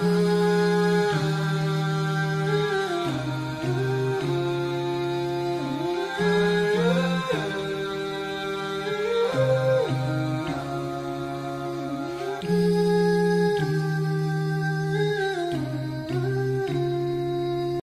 Ooh.